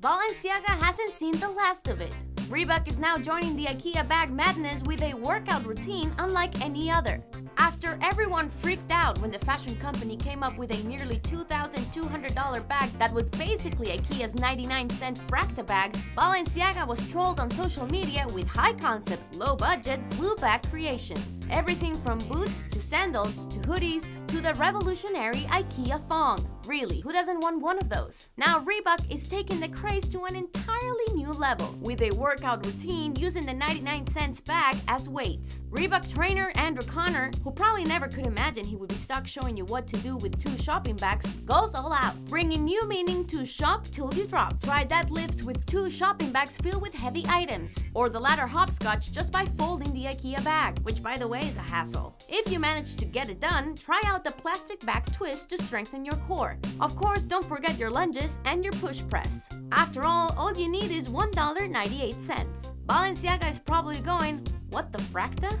Balenciaga hasn't seen the last of it. Reebok is now joining the IKEA bag madness with a workout routine unlike any other. After everyone freaked out when the fashion company came up with a nearly $2,200 bag that was basically IKEA's 99 cent Frakta bag, Balenciaga was trolled on social media with high concept, low budget, blue bag creations. Everything from boots to sandals to hoodies to the revolutionary IKEA thong. Really, who doesn't want one of those? Now Reebok is taking the craze to an entirely new level with a workout routine using the 99 cents bag as weights. Reebok trainer Andrew Connor, who probably never could imagine he would be stuck showing you what to do with two shopping bags, goes all out, bringing new meaning to shop till you drop. Try deadlifts with two shopping bags filled with heavy items, or the ladder hopscotch just by folding the IKEA bag, which by the way is a hassle. If you manage to get it done, try out the plastic back twist to strengthen your core. Of course, don't forget your lunges and your push press. After all, all you need is $1.98. Balenciaga is probably going, what the frakta?